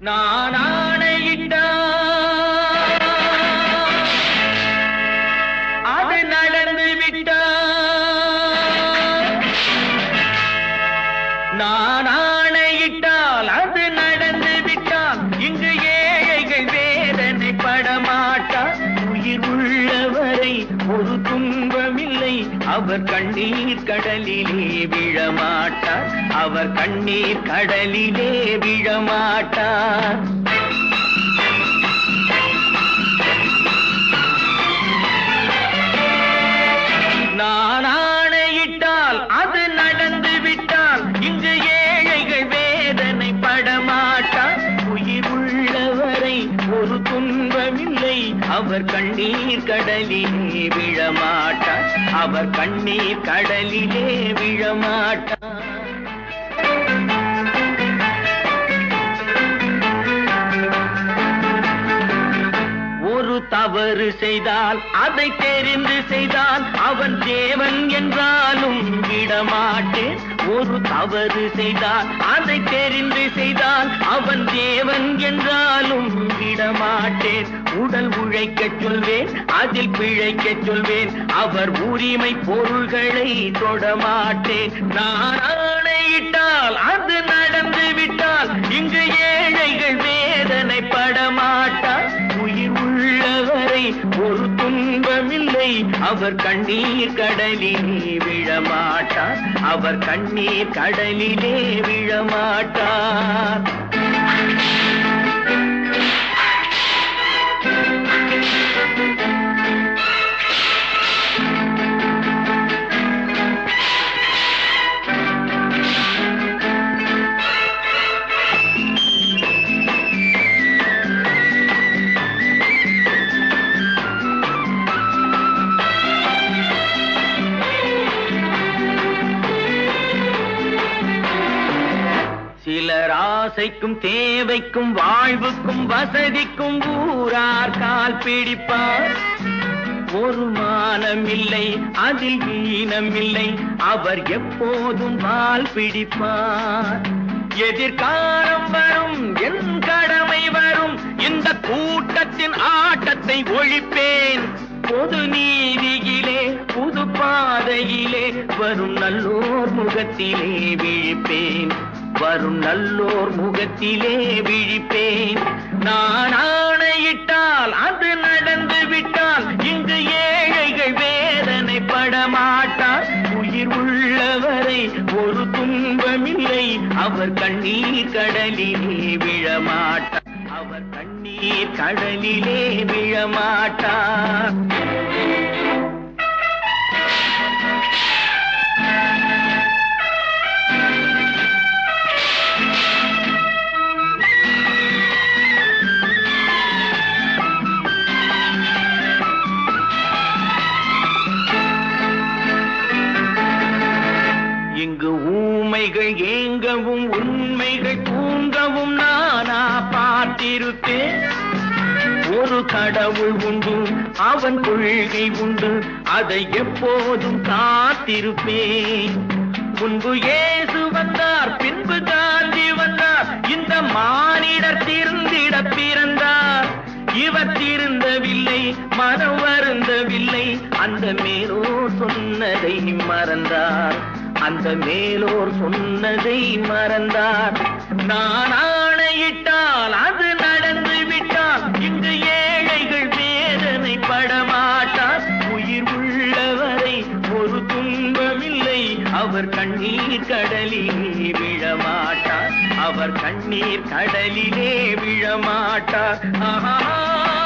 நான் ஆணையிட்டான் அவர் கண்ணீர் கடலிலே விழமாட்டார். அவர் கண்ணீர் கடலிலே விழமாட்டார். அவர் கண்ணீர் கடலிலே விழமாட்டார். அவர் கண்ணீர் கடலிலே விழமாட்டார். ஒரு தவறு செய்தால் அதை தெரிந்து செய்தால் அவன் தேவன் என்றாலும் விடமாட்டேன். ஒரு தவறு செய்தால் அதை தெரிந்து செய்தால் அவன் தேவன் என்றாலும் விடமாட்டேன். உடல் உழைக்க சொல்வேன் அதில் பிழைக்க சொல்வேன். அவர் உரிமை பொருள்களை தொடமாட்டேன் நான் ஆணையிட்டால் அது நடந்து விட்டால் இங்கு ஏழைகள் வேதனை படமாட்டார் உயிர் உள்ளவரை ஒரு துன்பமில்லை. அவர் கண்ணீர் கடலிலே விழமாட்டார். அவர் கண்ணீர் கடலிலே விழமாட்டார். ஆசைக்கும் தேவைக்கும் வாழ்வுக்கும் வசதிக்கும் ஊரார் கால் பிடிப்பார். ஒரு மானம் இல்லை அதில் ஈனம் இல்லை அவர் எப்போதும் வால் பிடிப்பார். எதிர்காலம் வரும் என் கடமை வரும் இந்த கூட்டத்தின் ஆட்டத்தை ஒழிப்பேன். பொது நீதியிலே புது பாதையிலே வரும் நல்லோர் முகத்திலே விழிப்பேன். வரும் நல்லோர் முகத்திலே விழிப்பேன். நான் ஆணையிட்டால் அது நடந்து விட்டால் இங்கு ஏழைகள் வேதனை படமாட்டார். உயிர் உள்ளவரை ஒரு துன்பமில்லை அவர் கண்ணீர் கடலிலே விழமாட்டார். அவர் கண்ணீர் கடலிலே விழமாட்டார். ஊமைகள் ஏங்கவும் உண்மைகள் தூங்கவும் நானா பார்த்திருப்பேன். ஒரு கடவுள் உண்டு அவன் கொள்கை உண்டு அதை எப்போதும் காத்திருப்பேன். முன்பு ஏசு வந்தார் பின்பு காந்தி வந்தார் இந்த மானிடர் திருந்திட பிறந்தார். இவர் திருந்தவில்லை மனம் வருந்தவில்லை அந்த மேலோ சொன்னதை மறந்தார். அந்த மேலோர் சொன்னதை மறந்தார். நான் ஆணையிட்டால் அது நடந்து விட்டால் இங்கு ஏழைகள் வேதனை படமாட்டார் உயிர் உள்ளவரை ஒரு துன்பமில்லை. அவர் கண்ணீர் கடலிலே விழமாட்டார். அவர் கண்ணீர் கடலிலே விழமாட்டார். ஆஹா.